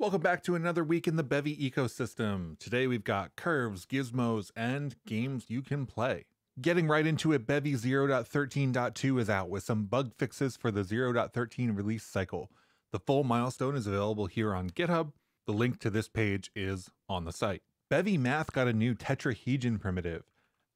Welcome back to another week in the Bevy ecosystem. Today we've got curves, gizmos, and games you can play. Getting right into it, Bevy 0.13.2 is out with some bug fixes for the 0.13 release cycle. The full milestone is available here on GitHub. The link to this page is on the site. Bevy Math got a new tetrahedron primitive,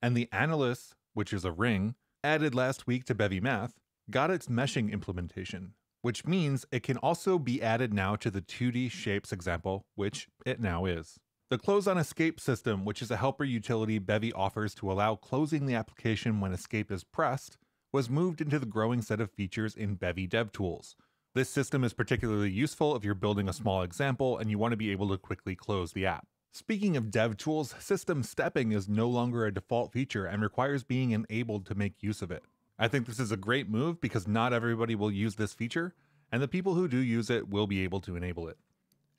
and the Annulus, which is a ring, added last week to Bevy Math, got its meshing implementation which means it can also be added now to the 2D shapes example, which it now is. The Close on Escape system, which is a helper utility Bevy offers to allow closing the application when escape is pressed, was moved into the growing set of features in Bevy DevTools. This system is particularly useful if you're building a small example and you want to be able to quickly close the app. Speaking of DevTools, system stepping is no longer a default feature and requires being enabled to make use of it. I think this is a great move because not everybody will use this feature, and the people who do use it will be able to enable it.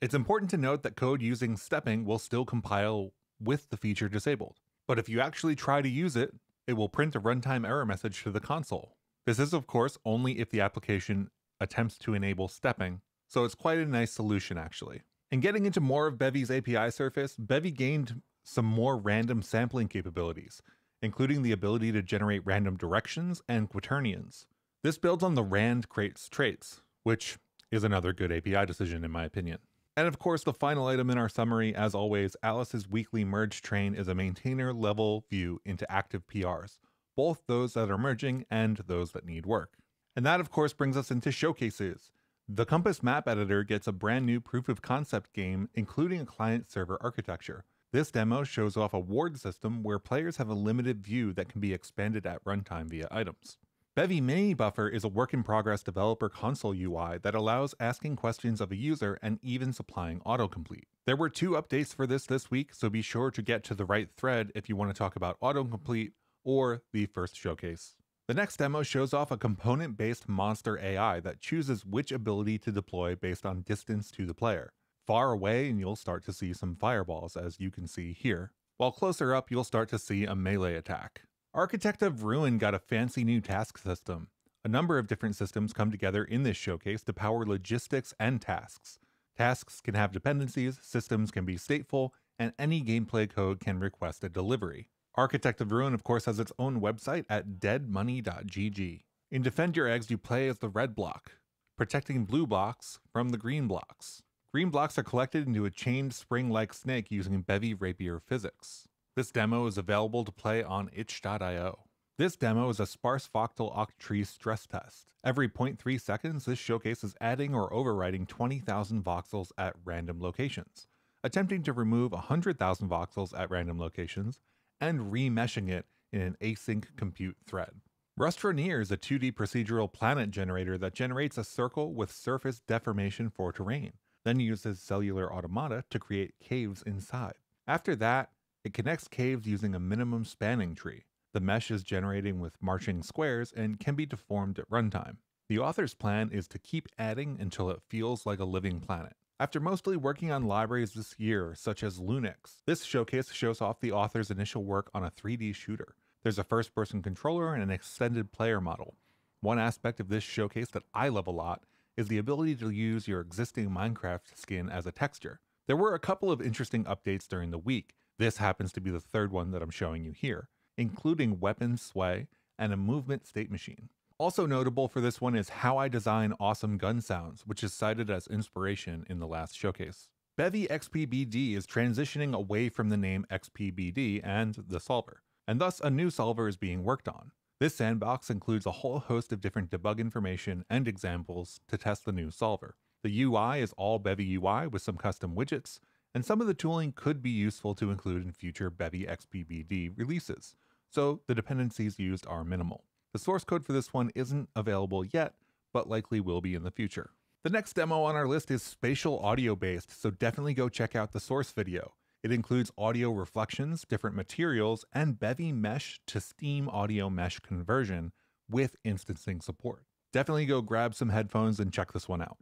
It's important to note that code using stepping will still compile with the feature disabled, but if you actually try to use it, it will print a runtime error message to the console. This is, of course, only if the application attempts to enable stepping, so it's quite a nice solution actually. And getting into more of Bevy's API surface, Bevy gained some more random sampling capabilities, including the ability to generate random directions and quaternions. This builds on the rand crates traits, which is another good API decision in my opinion. And of course, the final item in our summary, as always, Alice's weekly merge train is a maintainer level view into active PRs, both those that are merging and those that need work. And that, of course, brings us into showcases. The Compass Map Editor gets a brand new proof of concept game, including a client server architecture. This demo shows off a ward system where players have a limited view that can be expanded at runtime via items. Bevy Mini Buffer is a work in progress developer console UI that allows asking questions of a user and even supplying autocomplete. There were two updates for this this week, so be sure to get to the right thread if you want to talk about autocomplete or the first showcase. The next demo shows off a component based monster AI that chooses which ability to deploy based on distance to the player far away and you'll start to see some fireballs as you can see here, while closer up you'll start to see a melee attack. Architect of Ruin got a fancy new task system. A number of different systems come together in this showcase to power logistics and tasks. Tasks can have dependencies, systems can be stateful, and any gameplay code can request a delivery. Architect of Ruin, of course, has its own website at deadmoney.gg. In Defend Your Eggs, you play as the red block, protecting blue blocks from the green blocks. Green blocks are collected into a chained spring-like snake using Bevy Rapier physics. This demo is available to play on itch.io. This demo is a sparse voxel octree stress test. Every 0.3 seconds, this showcase is adding or overwriting 20,000 voxels at random locations, attempting to remove 100,000 voxels at random locations, and remeshing it in an async compute thread. Rustroneer is a 2D procedural planet generator that generates a circle with surface deformation for terrain then uses cellular automata to create caves inside. After that, it connects caves using a minimum spanning tree. The mesh is generating with marching squares and can be deformed at runtime. The author's plan is to keep adding until it feels like a living planet. After mostly working on libraries this year, such as Lunex, this showcase shows off the author's initial work on a 3D shooter. There's a first person controller and an extended player model. One aspect of this showcase that I love a lot is the ability to use your existing Minecraft skin as a texture. There were a couple of interesting updates during the week. This happens to be the third one that I'm showing you here, including weapon sway and a movement state machine. Also notable for this one is how I design awesome gun sounds, which is cited as inspiration in the last showcase. Bevy XPBD is transitioning away from the name XPBD and the solver, and thus a new solver is being worked on. This sandbox includes a whole host of different debug information and examples to test the new solver. The UI is all Bevy UI with some custom widgets, and some of the tooling could be useful to include in future Bevy XPBD releases, so the dependencies used are minimal. The source code for this one isn't available yet, but likely will be in the future. The next demo on our list is spatial audio based, so definitely go check out the source video. It includes audio reflections, different materials, and Bevy Mesh to Steam audio mesh conversion with instancing support. Definitely go grab some headphones and check this one out.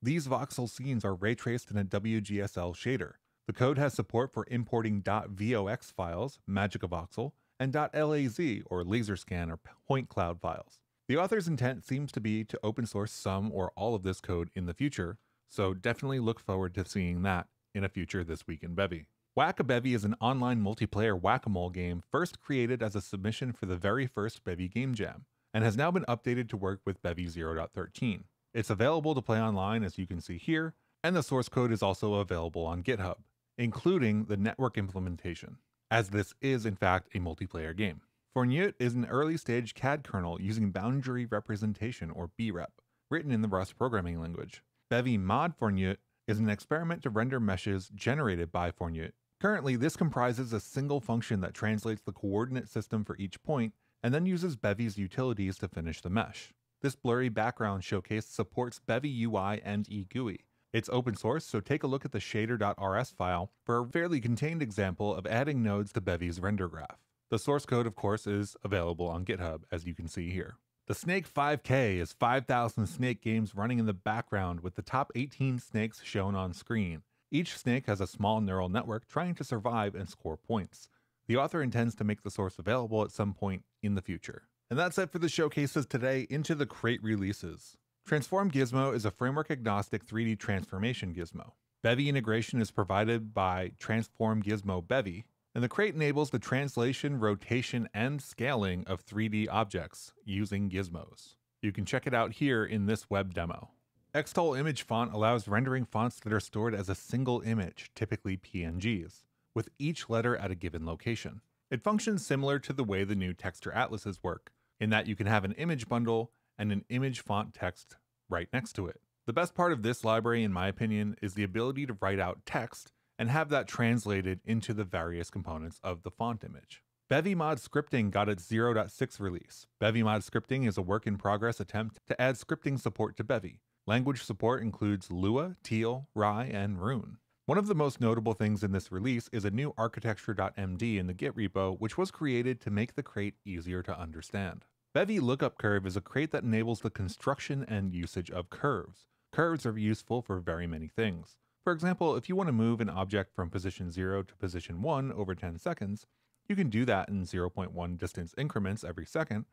These voxel scenes are ray traced in a WGSL shader. The code has support for importing .vox files, Magica Voxel, and .laz or laser scan or point cloud files. The author's intent seems to be to open source some or all of this code in the future, so definitely look forward to seeing that in a future This Week in Bevy. Whack a Bevy is an online multiplayer whack a mole game first created as a submission for the very first Bevy Game Jam, and has now been updated to work with Bevy 0.13. It's available to play online as you can see here, and the source code is also available on GitHub, including the network implementation, as this is in fact a multiplayer game. Fornjot is an early stage CAD kernel using boundary representation or BREP, written in the Rust programming language. Bevy Mod Fornjot is an experiment to render meshes generated by Fornjot. Currently, this comprises a single function that translates the coordinate system for each point and then uses Bevy's utilities to finish the mesh. This blurry background showcase supports Bevy UI and eGUI. It's open source, so take a look at the shader.rs file for a fairly contained example of adding nodes to Bevy's render graph. The source code, of course, is available on GitHub, as you can see here. The Snake 5K is 5,000 snake games running in the background with the top 18 snakes shown on screen. Each snake has a small neural network trying to survive and score points. The author intends to make the source available at some point in the future. And that's it for the showcases today into the crate releases. Transform Gizmo is a framework agnostic 3D transformation gizmo. Bevy integration is provided by Transform Gizmo Bevy, and the crate enables the translation, rotation, and scaling of 3D objects using gizmos. You can check it out here in this web demo. Extol Image Font allows rendering fonts that are stored as a single image, typically PNGs, with each letter at a given location. It functions similar to the way the new texture atlases work, in that you can have an image bundle and an image font text right next to it. The best part of this library, in my opinion, is the ability to write out text and have that translated into the various components of the font image. BevyMod Scripting got its 0.6 release. BevyMod Scripting is a work in progress attempt to add scripting support to Bevy. Language support includes Lua, Teal, Rhai, and Rune. One of the most notable things in this release is a new architecture.md in the Git repo, which was created to make the crate easier to understand. Bevy Lookup Curve is a crate that enables the construction and usage of curves. Curves are useful for very many things. For example, if you want to move an object from position 0 to position 1 over 10 seconds, you can do that in 0.1 distance increments every second,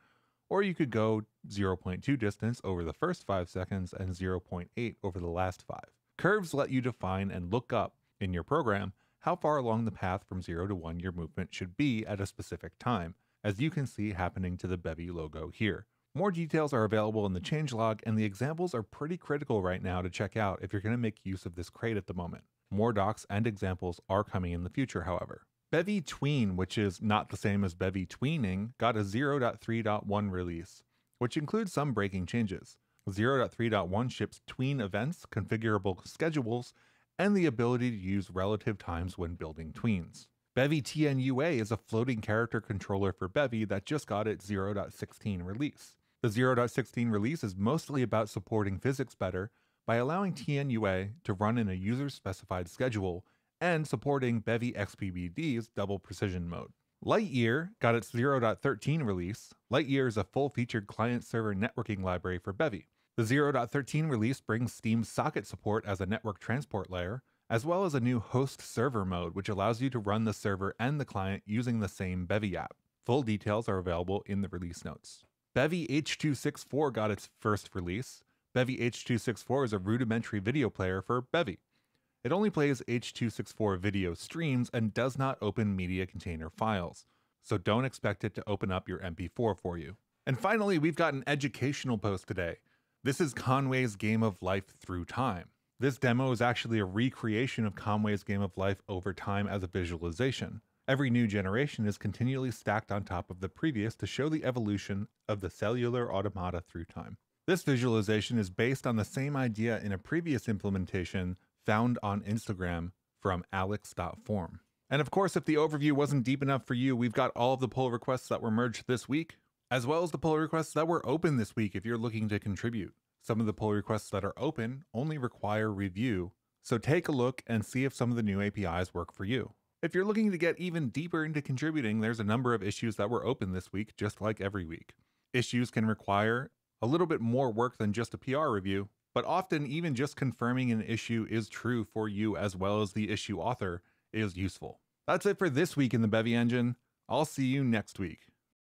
or you could go 0.2 distance over the first 5 seconds and 0.8 over the last 5. Curves let you define and look up in your program how far along the path from 0 to 1 your movement should be at a specific time, as you can see happening to the Bevy logo here. More details are available in the changelog, and the examples are pretty critical right now to check out if you're going to make use of this crate at the moment. More docs and examples are coming in the future, however. Bevy Tween, which is not the same as Bevy Tweening, got a 0.3.1 release, which includes some breaking changes. 0.3.1 ships tween events, configurable schedules, and the ability to use relative times when building tweens. Bevy TNUA is a floating character controller for Bevy that just got its 0.16 release. The 0.16 release is mostly about supporting physics better by allowing TNUA to run in a user specified schedule and supporting Bevy XPBD's double precision mode. Lightyear got its 0.13 release. Lightyear is a full featured client server networking library for Bevy. The 0.13 release brings Steam socket support as a network transport layer, as well as a new host server mode, which allows you to run the server and the client using the same Bevy app. Full details are available in the release notes. Bevy H264 got its first release. Bevy H264 is a rudimentary video player for Bevy. It only plays H264 video streams and does not open media container files, so don't expect it to open up your MP4 for you. And finally, we've got an educational post today. This is Conway's Game of Life Through Time. This demo is actually a recreation of Conway's Game of Life over time as a visualization. Every new generation is continually stacked on top of the previous to show the evolution of the cellular automata through time. This visualization is based on the same idea in a previous implementation found on Instagram from alex.form. And of course, if the overview wasn't deep enough for you, we've got all of the pull requests that were merged this week, as well as the pull requests that were open this week if you're looking to contribute. Some of the pull requests that are open only require review, so take a look and see if some of the new APIs work for you. If you're looking to get even deeper into contributing, there's a number of issues that were open this week, just like every week. Issues can require a little bit more work than just a PR review, but often even just confirming an issue is true for you as well as the issue author is useful. That's it for this week in the Bevy Engine. I'll see you next week.